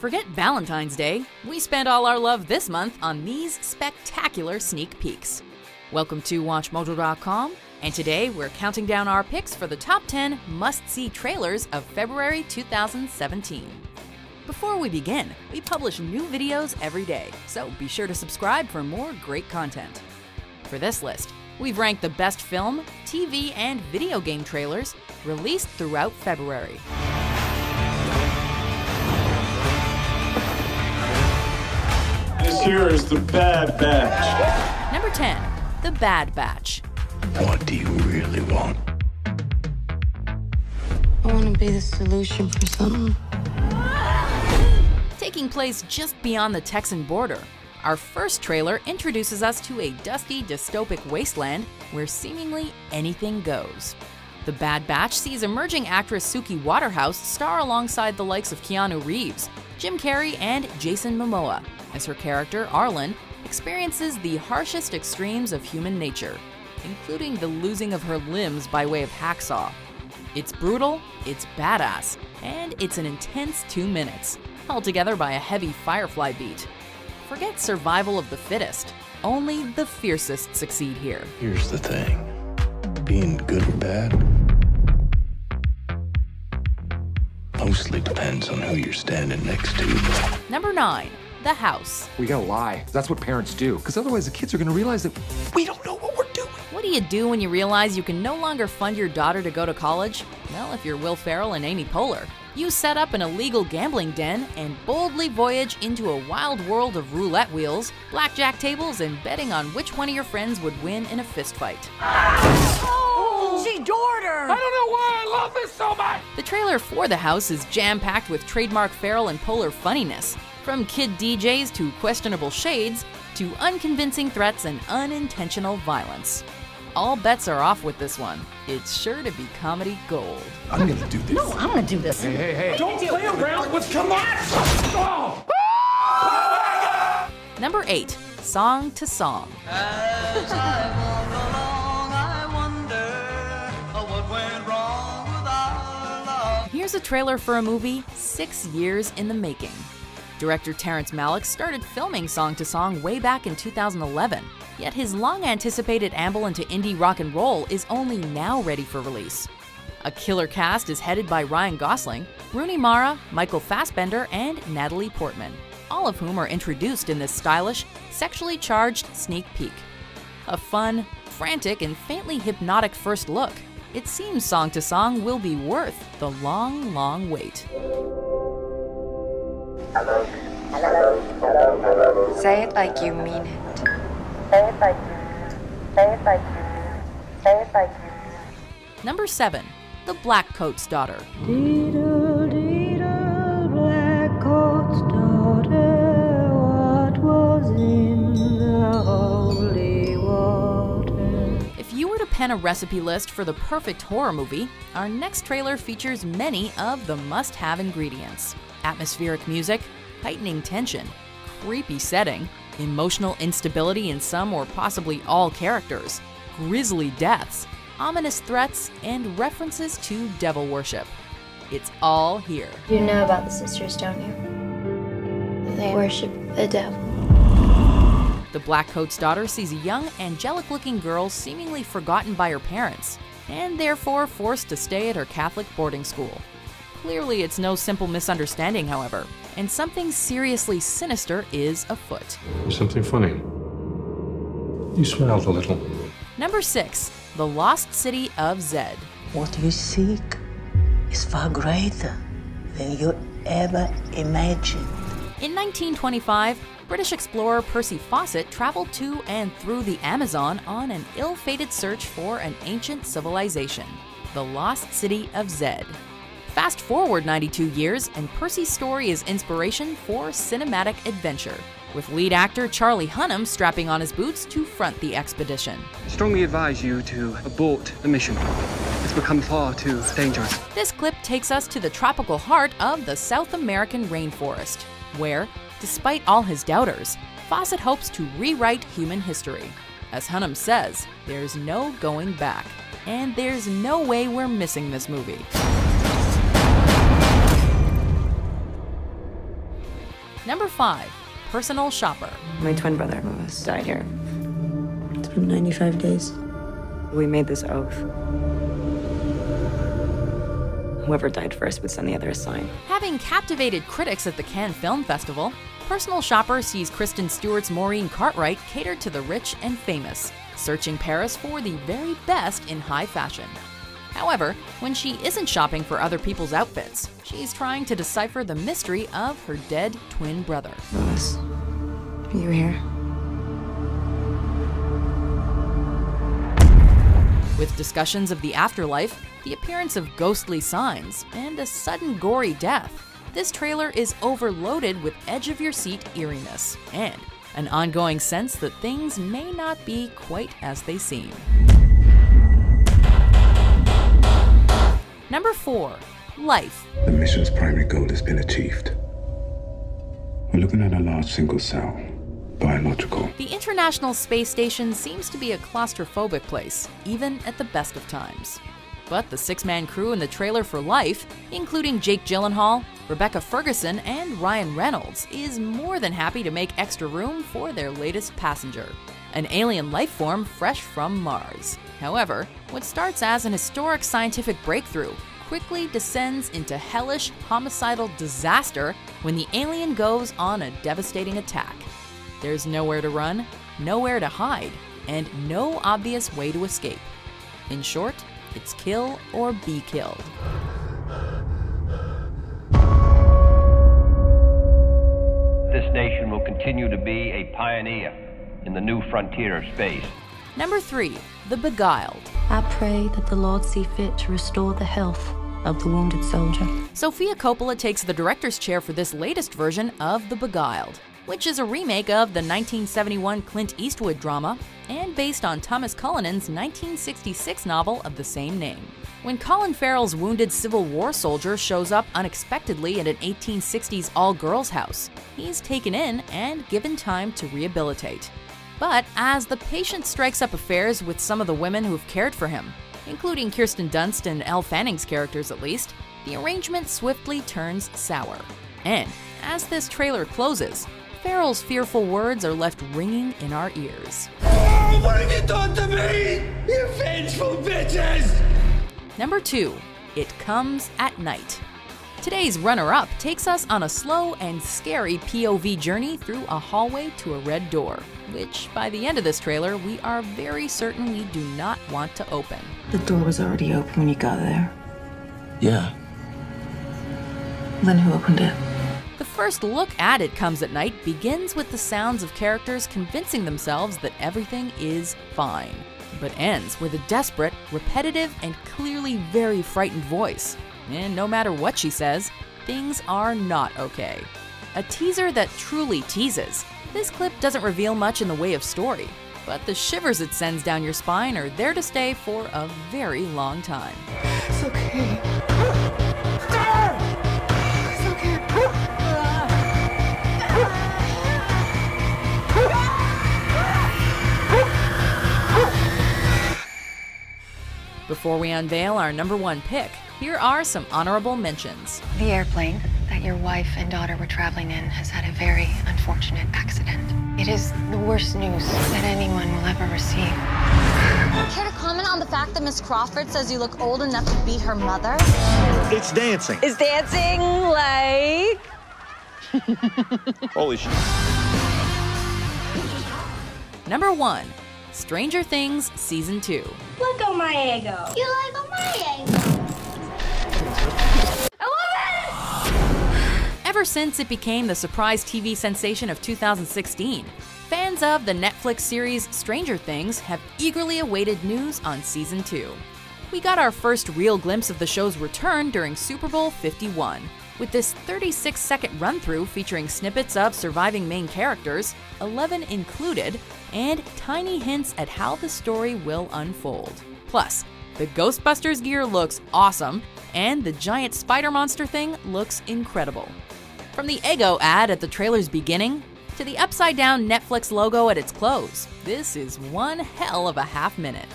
Forget Valentine's Day. We spend all our love this month on these spectacular sneak peeks. Welcome to WatchMojo.com, and today we're counting down our picks for the top 10 must see trailers of February 2017. Before we begin, we publish new videos every day, so be sure to subscribe for more great content. For this list, we've ranked the best film, TV, and video game trailers released throughout February. This here is the Bad Batch. Number 10, The Bad Batch. What do you really want? I want to be the solution for something. Taking place just beyond the Texan border, our first trailer introduces us to a dusty, dystopic wasteland where seemingly anything goes. The Bad Batch sees emerging actress Suki Waterhouse star alongside the likes of Keanu Reeves, Jim Carrey, and Jason Momoa, as her character, Arlen, experiences the harshest extremes of human nature, including the losing of her limbs by way of hacksaw. It's brutal, it's badass, and it's an intense two minutes, held together by a heavy Firefly beat. Forget survival of the fittest, only the fiercest succeed here. Here's the thing being good or bad mostly depends on who you're standing next to. Number 9. The House. We gotta lie. That's what parents do. Because otherwise, the kids are gonna realize that we don't know what we're doing. What do you do when you realize you can no longer fund your daughter to go to college? Well, if you're Will Ferrell and Amy Poehler, you set up an illegal gambling den and boldly voyage into a wild world of roulette wheels, blackjack tables, and betting on which one of your friends would win in a fistfight. Oh, She adored her! I don't know why I love this so much! The trailer for The House is jam packed with trademark Ferrell and Poehler funniness, from kid DJs to questionable shades to unconvincing threats and unintentional violence. All bets are off with this one. It's sure to be comedy gold. I'm gonna do this. No, I'm gonna do this. Hey, hey, hey. Don't play around with come on! Oh! Number 8. Song to Song. Uh, Here's a trailer for a movie six years in the making. Director Terrence Malick started filming Song to Song way back in 2011, yet his long anticipated amble into indie rock and roll is only now ready for release. A killer cast is headed by Ryan Gosling, Rooney Mara, Michael Fassbender, and Natalie Portman, all of whom are introduced in this stylish, sexually charged sneak peek. A fun, frantic, and faintly hypnotic first look, it seems Song to Song will be worth the long, long wait. Say it like you mean it. Say it like you. Say it like you. Say it like you. Number 7. The Blackcoat's Daughter. Pen a recipe list for the perfect horror movie, our next trailer features many of the must have ingredients atmospheric music, heightening tension, creepy setting, emotional instability in some or possibly all characters, grisly deaths, ominous threats, and references to devil worship. It's all here. You know about the sisters, don't you? They worship the devil. The Blackcoat's daughter sees a young, angelic looking girl seemingly forgotten by her parents, and therefore forced to stay at her Catholic boarding school. Clearly, it's no simple misunderstanding, however, and something seriously sinister is afoot. Something funny. You smiled a little. Number 6. The Lost City of Zed. What you seek is far greater than you ever imagined. In 1925, British explorer Percy Fawcett traveled to and through the Amazon on an ill fated search for an ancient civilization, the Lost City of Zed. Fast forward 92 years, and Percy's story is inspiration for cinematic adventure, with lead actor Charlie Hunnam strapping on his boots to front the expedition. Strongly advise you to abort the mission. It's become far too dangerous. This clip takes us to the tropical heart of the South American rainforest, where, despite all his doubters, Fawcett hopes to rewrite human history. As Hunnam says, there's no going back, and there's no way we're missing this movie. Number 5. Personal Shopper. My twin brother Lewis died here. It's been 95 days. We made this oath. Whoever died first would send the other a sign. Having captivated critics at the Cannes Film Festival, Personal Shopper sees Kristen Stewart's Maureen Cartwright catered to the rich and famous, searching Paris for the very best in high fashion. However, when she isn't shopping for other people's outfits, she's trying to decipher the mystery of her dead twin brother. Lewis, are you here? With discussions of the afterlife, the appearance of ghostly signs, and a sudden gory death, this trailer is overloaded with edge of your seat eeriness and an ongoing sense that things may not be quite as they seem. Number 4. Life. The mission's primary goal has been achieved. We're looking at a large single cell, biological. The International Space Station seems to be a claustrophobic place, even at the best of times. But the six man crew in the trailer for Life, including Jake Gyllenhaal, Rebecca Ferguson, and Ryan Reynolds, is more than happy to make extra room for their latest passenger an alien life form fresh from Mars. However, what starts as an historic scientific breakthrough quickly descends into hellish, homicidal disaster when the alien goes on a devastating attack. There's nowhere to run, nowhere to hide, and no obvious way to escape. In short, it's kill or be killed. This nation will continue to be a pioneer in the new frontier of space. Number 3. The Beguiled. I pray that the Lord see fit to restore the health of the wounded soldier. Sofia Coppola takes the director's chair for this latest version of The Beguiled, which is a remake of the 1971 Clint Eastwood drama and based on Thomas Cullinan's 1966 novel of the same name. When Colin Farrell's wounded Civil War soldier shows up unexpectedly at an 1860s all girls house, he's taken in and given time to rehabilitate. But as the patient strikes up affairs with some of the women who've cared for him, including Kirsten Dunst and Elle Fanning's characters at least, the arrangement swiftly turns sour. And as this trailer closes, Farrell's fearful words are left ringing in our ears. Oh, what have you done to me? You vengeful bitches! Number 2. It Comes at Night. Today's runner up takes us on a slow and scary POV journey through a hallway to a red door, which by the end of this trailer, we are very certain we do not want to open. The door was already open when you got there. Yeah. Then who opened it? First look at It Comes at Night begins with the sounds of characters convincing themselves that everything is fine, but ends with a desperate, repetitive, and clearly very frightened voice. And no matter what she says, things are not okay. A teaser that truly teases. This clip doesn't reveal much in the way of story, but the shivers it sends down your spine are there to stay for a very long time. It's okay. Before we unveil our number one pick, here are some honorable mentions. The airplane that your wife and daughter were traveling in has had a very unfortunate accident. It is the worst news that anyone will ever receive. Care to comment on the fact that Miss Crawford says you look old enough to be her mother? It's dancing. Is dancing like. Holy shit. Number one, Stranger Things Season 2. Look on my Eggo. You like my Eggo? Ever since it became the surprise TV sensation of 2016, fans of the Netflix series Stranger Things have eagerly awaited news on Season 2. We got our first real glimpse of the show's return during Super Bowl 51, with this 36 second run through featuring snippets of surviving main characters, 11 included, and tiny hints at how the story will unfold. Plus, the Ghostbusters gear looks awesome, and the giant spider monster thing looks incredible. From the Eggo ad at the trailer's beginning to the upside down Netflix logo at its close, this is one hell of a half minute.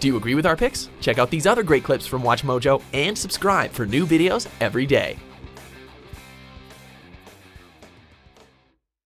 Do you agree with our picks? Check out these other great clips from WatchMojo and subscribe for new videos every day.